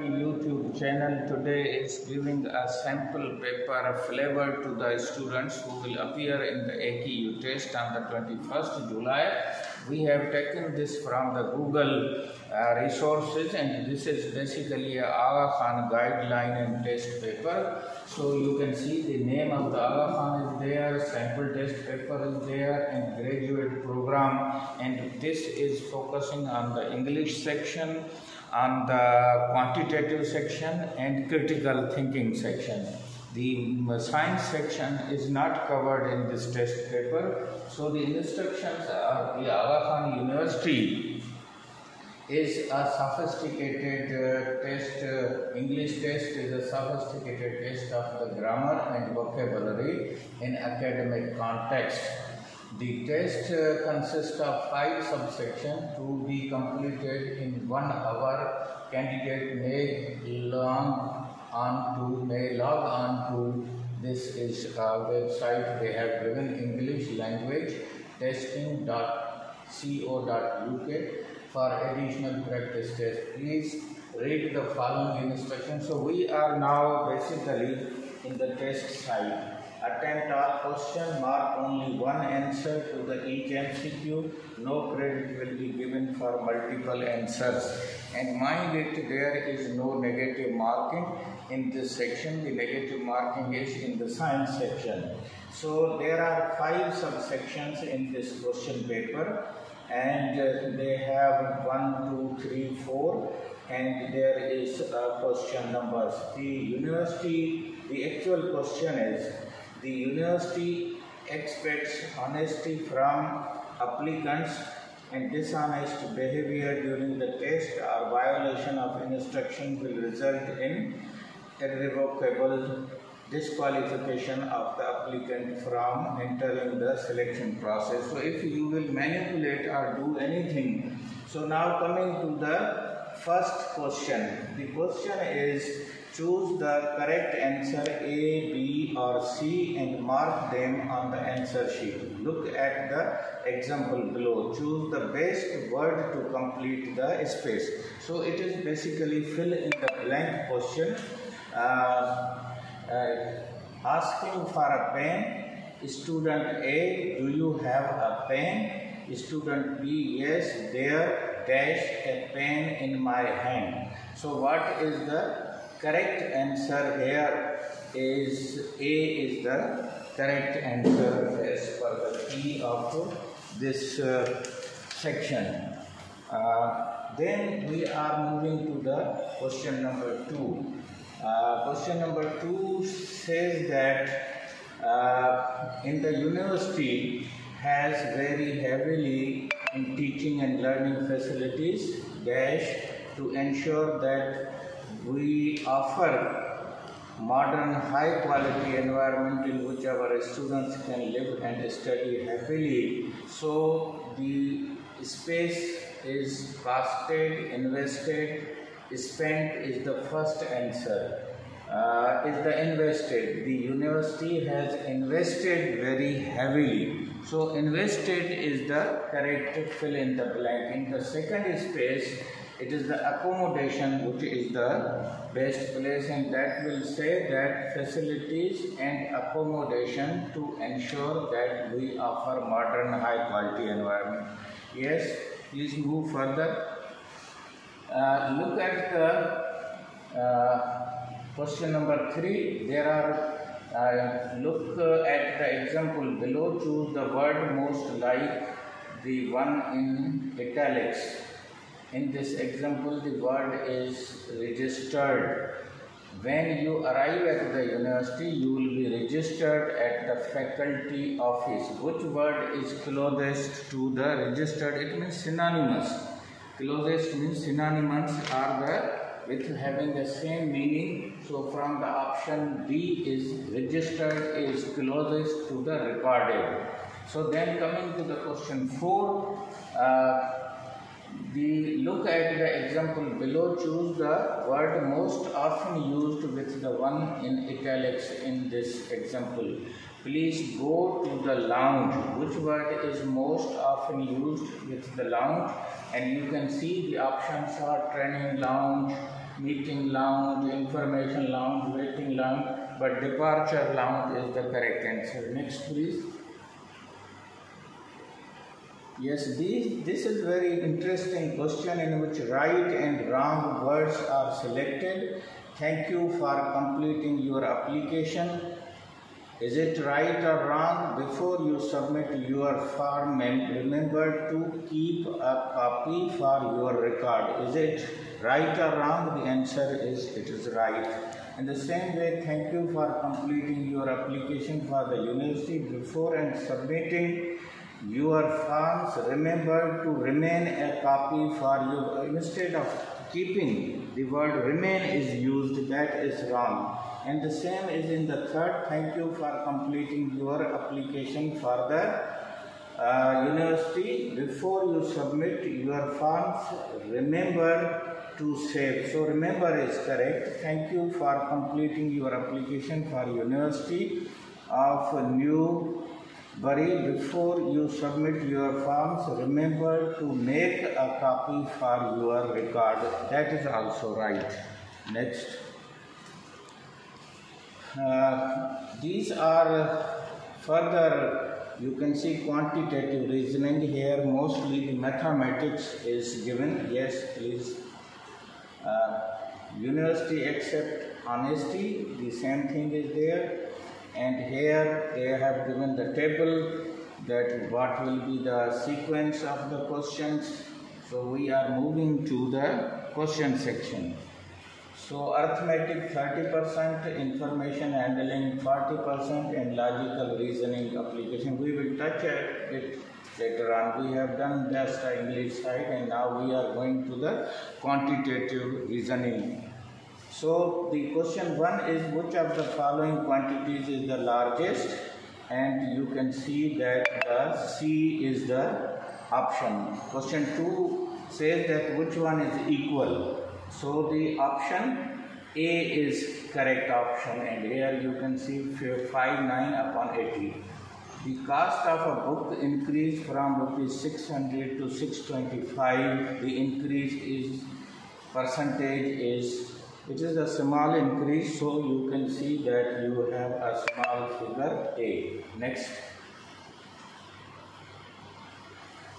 YouTube channel today is giving a sample paper flavor to the students who will appear in the AKU test on the 21st July. We have taken this from the Google uh, resources and this is basically a Aga Khan guideline and test paper. So you can see the name of the Aga Khan is there, sample test paper is there and graduate program and this is focusing on the English section on the quantitative section and critical thinking section. The science section is not covered in this test paper. So the instructions of the Aga Khan University is a sophisticated uh, test, uh, English test is a sophisticated test of the grammar and vocabulary in academic context. The test uh, consists of five subsections to be completed in one hour. Candidate may log on to may log on to this is a website they have given English language testing.co.uk for additional practice test. Please read the following instructions. So we are now basically in the test side attempt all question, mark only one answer to the each MCQ. No credit will be given for multiple answers. And mind it, there is no negative marking in this section. The negative marking is in the science section. So there are five subsections in this question paper and uh, they have one, two, three, four and there is a question numbers. The university, the actual question is the university expects honesty from applicants and dishonest behavior during the test or violation of instruction will result in irrevocable disqualification of the applicant from entering the selection process. So if you will manipulate or do anything. So now coming to the first question. The question is choose the correct answer A, B or C and mark them on the answer sheet. Look at the example below. Choose the best word to complete the space. So it is basically fill in the blank question. Uh, uh, asking for a pen. Student A, do you have a pen? Student B, yes, there dash a pen in my hand. So what is the correct answer here is A is the correct answer as per the key of this uh, section. Uh, then we are moving to the question number 2. Uh, question number 2 says that uh, in the university has very heavily in teaching and learning facilities dash to ensure that we offer modern high quality environment in which our students can live and study happily. So the space is costed invested spent is the first answer uh, is the invested the university has invested very heavily so invested is the correct fill in the blank in the second space it is the accommodation which is the best place and that will say that facilities and accommodation to ensure that we offer modern high quality environment. Yes, please move further. Uh, look at the uh, question number 3. There are uh, look at the example below. Choose the word most like the one in italics. In this example, the word is registered. When you arrive at the university, you will be registered at the faculty office. Which word is closest to the registered? It means synonymous. Closest means synonymous are the with having the same meaning. So from the option B is registered is closest to the recorded. So then coming to the question 4, uh, the look at the example below choose the word most often used with the one in italics in this example please go to the lounge which word is most often used with the lounge and you can see the options are training lounge meeting lounge, information lounge, waiting lounge, but departure lounge is the correct answer. Next, please. Yes, this, this is very interesting question in which right and wrong words are selected. Thank you for completing your application. Is it right or wrong? Before you submit your form, remember to keep a copy for your record. Is it right or wrong? The answer is it is right. In the same way, thank you for completing your application for the university before and submitting your forms. Remember to remain a copy for you. Instead of keeping the word remain is used. That is wrong. And the same is in the third. Thank you for completing your application for the uh, university. Before you submit your forms remember to save so remember is correct thank you for completing your application for university of new Bury, before you submit your forms, remember to make a copy for your record. That is also right. Next. Uh, these are further, you can see quantitative reasoning here. Mostly the mathematics is given. Yes, please. University accept honesty. The same thing is there and here they have given the table that what will be the sequence of the questions. So we are moving to the question section. So arithmetic 30%, information handling 40% and logical reasoning application. We will touch it later on. We have done the English side and now we are going to the quantitative reasoning so the question 1 is which of the following quantities is the largest and you can see that the C is the option. Question 2 says that which one is equal. So the option A is correct option and here you can see 5 9 upon 80. The cost of a book increased from rupees 600 to 625. The increase is percentage is it is a small increase so you can see that you have a small figure A. Next.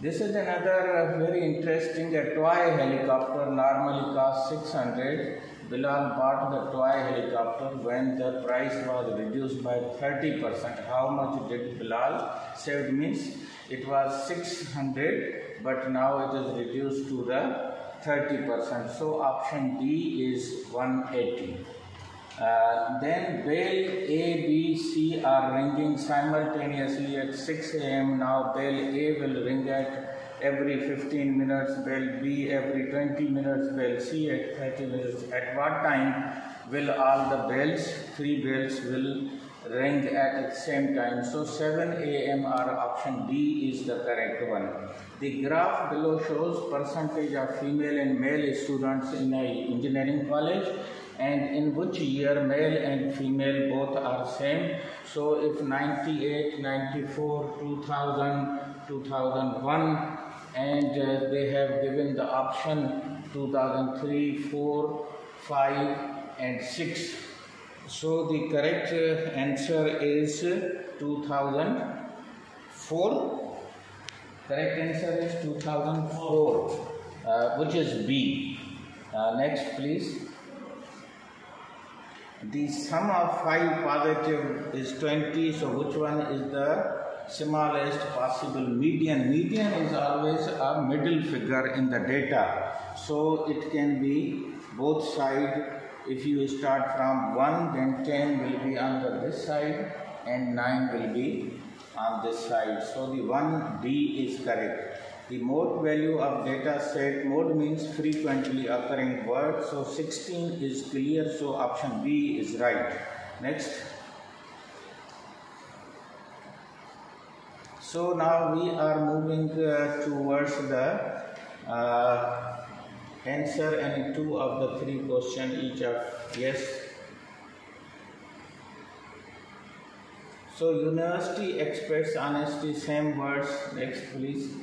This is another uh, very interesting a toy helicopter normally costs 600. Bilal bought the toy helicopter when the price was reduced by 30%. How much did Bilal save means it was 600 but now it is reduced to the 30%. So option D is 180. Uh, then bell A, B, C are ringing simultaneously at 6 a.m. Now bell A will ring at every 15 minutes, bell B every 20 minutes, bell C at 30 minutes. At what time will all the bells, three bells will ring at the same time. So 7 a.m. or option D is the correct one. The graph below shows percentage of female and male students in a engineering college and in which year male and female both are same. So if 98, 94, 2000, 2001 and uh, they have given the option 2003, 4, 5 and 6 so the correct uh, answer is 2004. Correct answer is 2004, uh, which is B. Uh, next, please. The sum of 5 positive is 20, so which one is the smallest possible median? Median is always a middle figure in the data, so it can be both side if you start from 1 then 10 will be on this side and 9 will be on this side. So the 1D is correct. The mode value of data set mode means frequently occurring word. So 16 is clear. So option B is right. Next. So now we are moving uh, towards the uh, answer any two of the three question each of yes. So university expects honesty same words next please.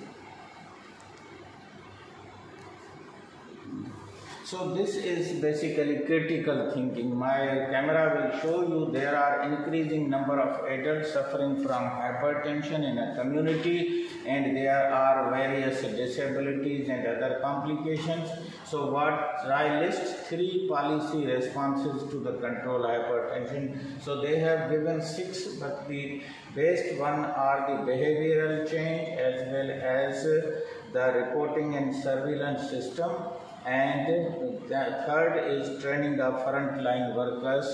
So this is basically critical thinking. My camera will show you there are increasing number of adults suffering from hypertension in a community and there are various disabilities and other complications. So what I list three policy responses to the control hypertension. So they have given six but the best one are the behavioral change as well as the reporting and surveillance system and the third is training of frontline workers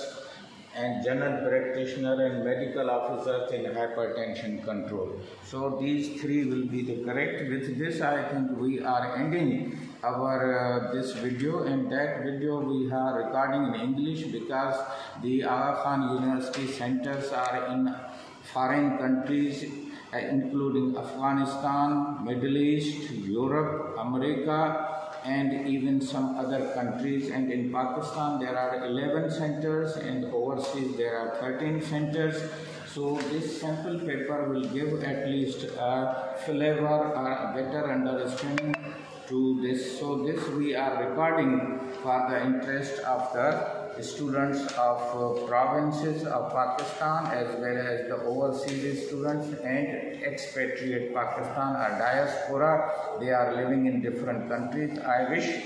and general practitioner and medical officers in hypertension control. So these three will be the correct. With this I think we are ending our uh, this video and that video we are recording in English because the Aga Khan University centers are in foreign countries uh, including Afghanistan, Middle East, Europe, America, and even some other countries. And in Pakistan there are 11 centers and overseas there are 13 centers. So this sample paper will give at least a flavor or a better understanding to this. So this we are recording for the interest of the students of uh, provinces of Pakistan as well as the overseas students and expatriate Pakistan or diaspora. They are living in different countries. I wish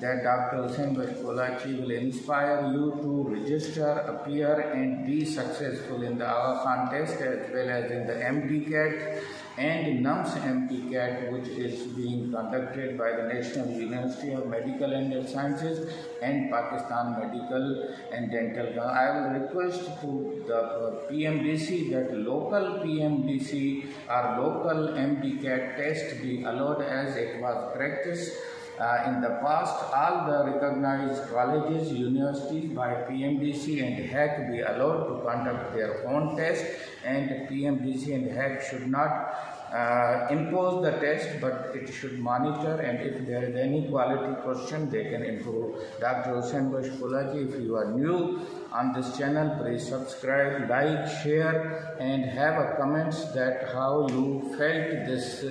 that Dr. Hussain Bux Kolachi will inspire you to register, appear and be successful in the Aga Khan test as well as in the MDCAT and NUMS MPCAT which is being conducted by the National University of Medical and Sciences and Pakistan Medical and Dental. I will request to the PMDC that local PMDC or local MDCAT test be allowed as it was practiced uh, in the past, all the recognized colleges, universities by PMDC and HAC be allowed to conduct their own test and PMDC and HAC should not uh, impose the test but it should monitor and if there is any quality question they can improve. Dr. Hussain Bux Kolachi, if you are new on this channel, please subscribe, like, share and have a comments that how you felt this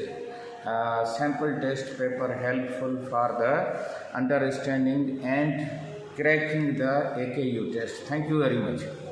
uh, sample test paper helpful for the understanding and cracking the AKU test. Thank you very much.